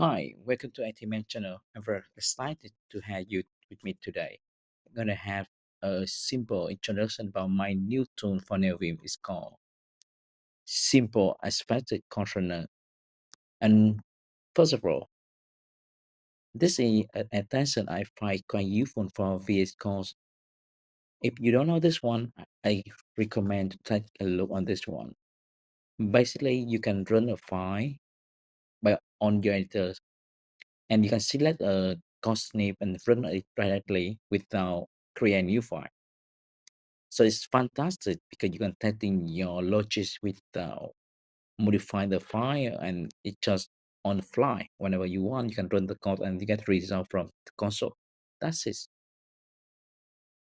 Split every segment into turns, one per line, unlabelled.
Hi, welcome to IT channel. I'm very excited to have you with me today. I'm gonna have a simple introduction about my new tool for Neovim. It's called Simple Aspected Controller. And first of all, this is an extension I find quite useful for VS Code. If you don't know this one, I recommend to take a look on this one. Basically, you can run a file on your editor and you can select a code snip and run it directly without creating a new file. So it's fantastic because you can type in your logic without modifying the file and it just on the fly. Whenever you want, you can run the code and you get result from the console. That's it.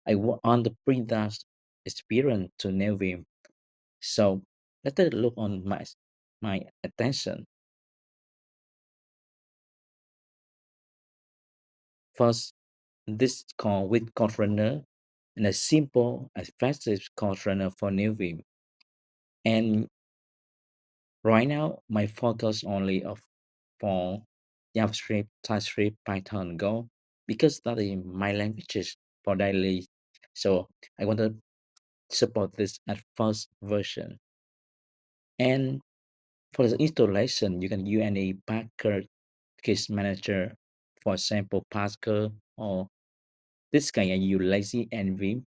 I want bring that experience to Neovim. So let's take a look on my my attention. First, this call quick code runner and a simple effective code runner for Neovim. And right now, my focus only of for JavaScript, TypeScript, Python, Go, because that is my languages for daily. So I want to support this at first version. And for the installation, you can use any package case manager, for example, Pascal or this guy I use lazy.nvim.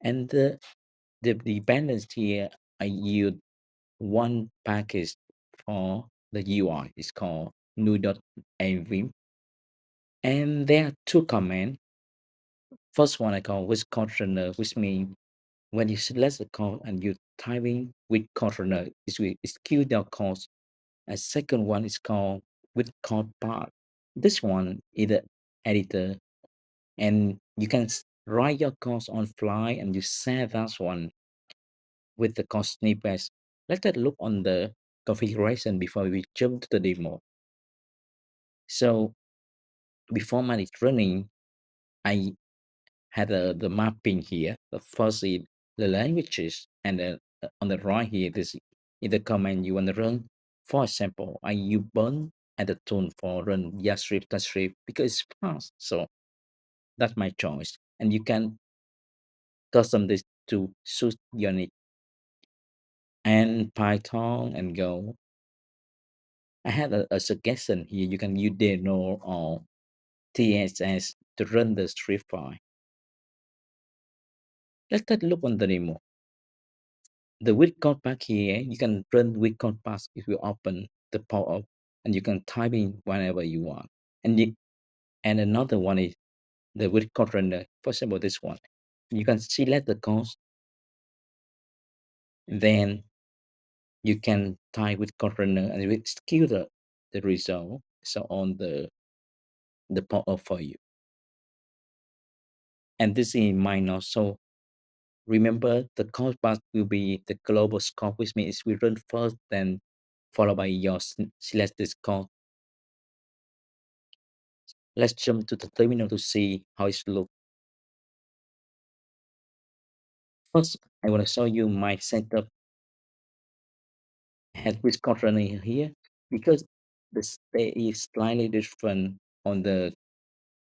And the, the dependency here, I use one package for the UI. It's called nui.nvim. And there are two commands. First one I call with controller, which means when you select the call and you typing with controller, it will execute the code. And second one is called with code path. This one is the editor, and you can write your code on fly and you save that one with the code snippets. Let's look on the configuration before we jump to the demo. So before my is running, I had uh, the mapping here. The first is the languages, and uh, on the right here, this is the command you want to run. For example, I use bun as the tool for run JavaScript, TypeScript because it's fast. So that's my choice. And you can custom this to suit your need. And Python and Go. I had a, a suggestion here. You can use Deno or TSS to run the script file. Let's take a look on the demo. The with code pack here, you can run with code pack if you open the pop-up and you can type in whenever you want. And you, and another one is the with code. For example, this one. You can select the code. Then you can type with runner and it will execute the, the result so on the the pop-up for you. And this is minor. So remember the code path will be the global scope, which means we run first, then followed by your selected code. Let's jump to the terminal to see how it looks. First, I want to show you my setup I at which running here because the state is slightly different on the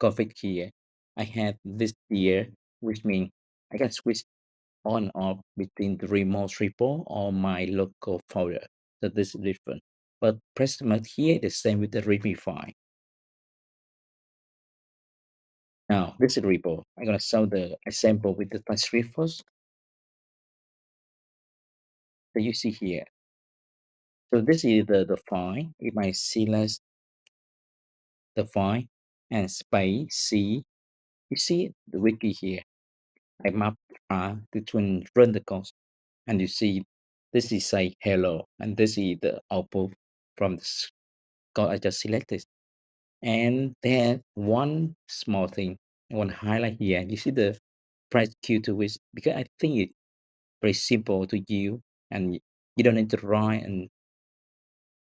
config here. I have this here, which means I can switch on off between the remote repo or my local folder. So this is different. But pretty much here the same with the README file. Now this is repo. I'm gonna show the example with the TypeScript first. So you see here. So this is the, the file. If I select the file and space C, you see the which-key here. I map uh, between run the code and you see this is say hello and this is the output from the code I just selected. And then one small thing I want to highlight here. You see the press Q to which because I think it's very simple to use and you don't need to write and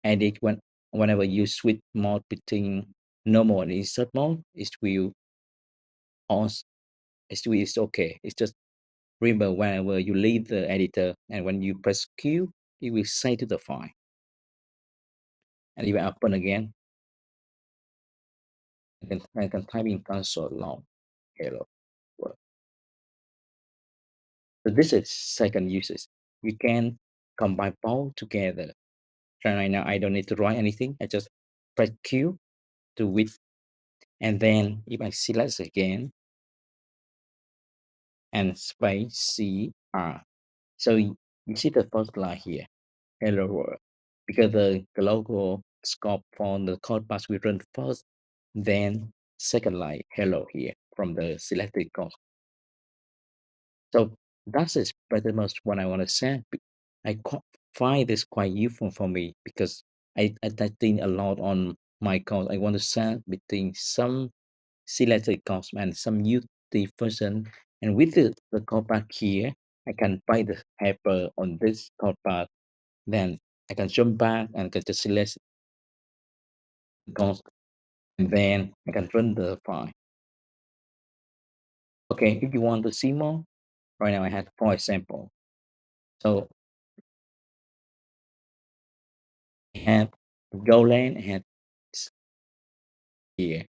edit when whenever you switch mode between normal and insert mode, it will on it will is okay. It's just remember whenever you leave the editor and when you press Q, it will save to the file. And if open again, I can, I can type in console log hello world. So this is second uses. You can combine both together. Right now I don't need to write anything. I just press Q to with and then if I select again and space ah. C R. So you see the first line here, hello world, because the global scope for the code pass we run first, then second line hello here from the selected code. So that is pretty much what I want to say. I find this quite useful for me because I, I, think a lot on my code. I want to send between some selected codes and some UT function. And with the, the path here, I can find the helper on this code path. Then I can jump back and can just select codes. And then I can run the file. Okay, if you want to see more, right now I have for example. So I have Golang have here.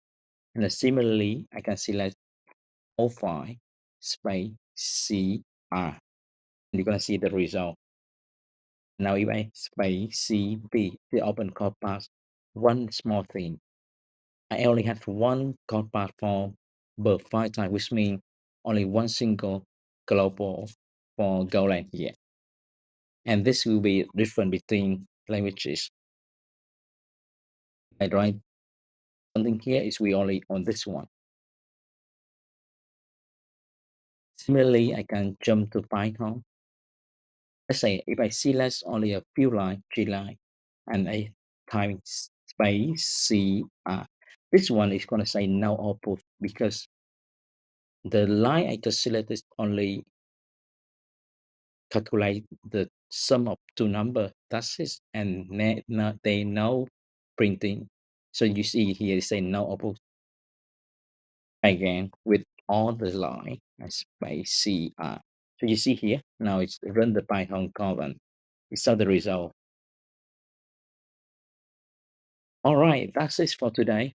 And similarly, I can select O5 space CR. And you're gonna see the result. Now if I space CP, the open code path, one small thing. I only have one code path for per five type, which means only one single global for Golang here. And this will be different between languages. I write something here is we only on this one. Similarly, I can jump to Python. Let's say if I select only a few line, three line, and I type space C R, this one is going to say no output because the line I just selected only calculate the sum of two number. That's it. And now they know printing. So you see here, say no output. Again, with all the line as by CR. Uh, so you see here, now it's run the Python command. It's saw the result. All right, that's it for today.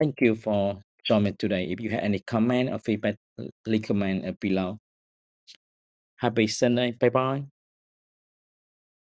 Thank you for joining today. If you have any comment or feedback, leave comment below. Happy Sunday. Bye bye.